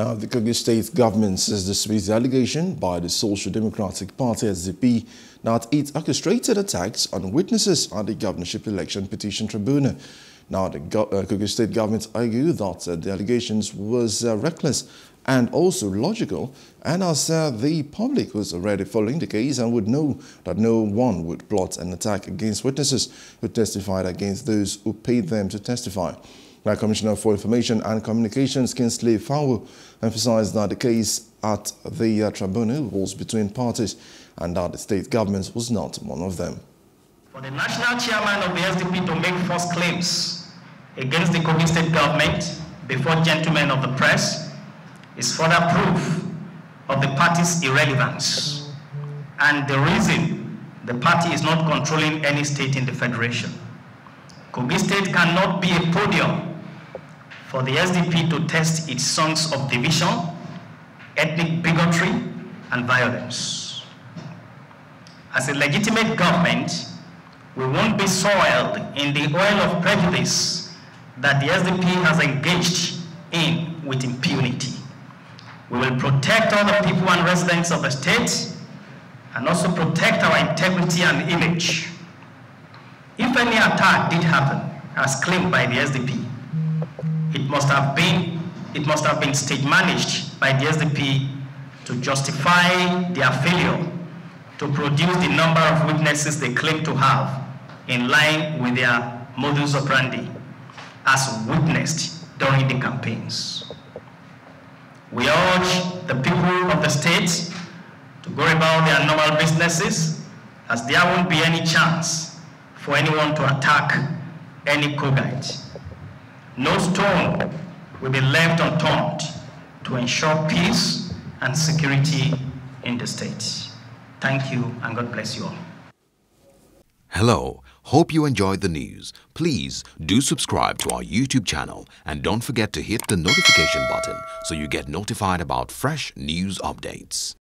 Now, the Kogi State government says dismissed the allegation by the Social Democratic Party SDP that it orchestrated attacks on witnesses at the governorship election petition tribunal. Now, the Go uh, Kogi State government argued that uh, the allegations was uh, reckless and also logical, and as uh, the public was already following the case and would know that no one would plot an attack against witnesses who testified against those who paid them to testify. Now, Commissioner for Information and Communications, Kingsley Fanwo, emphasized that the case at the uh, tribunal was between parties and that the state government was not one of them. For the national chairman of the SDP to make false claims against the Kogi state government before gentlemen of the press is further proof of the party's irrelevance and the reason the party is not controlling any state in the federation. Kogi state cannot be a podium for the SDP to test its songs of division, ethnic bigotry, and violence. As a legitimate government, we won't be soiled in the oil of prejudice that the SDP has engaged in with impunity. We will protect all the people and residents of the state and also protect our integrity and image. If any attack did happen, as claimed by the SDP, it must have been it must have been stage managed by the SDP to justify their failure to produce the number of witnesses they claim to have in line with their modus operandi as witnessed during the campaigns. We urge the people of the state to go about their normal businesses as there won't be any chance for anyone to attack any Kogite. No stone will be left unturned to ensure peace and security in the state. Thank you and God bless you all. Hello, hope you enjoyed the news. Please do subscribe to our YouTube channel and don't forget to hit the notification button so you get notified about fresh news updates.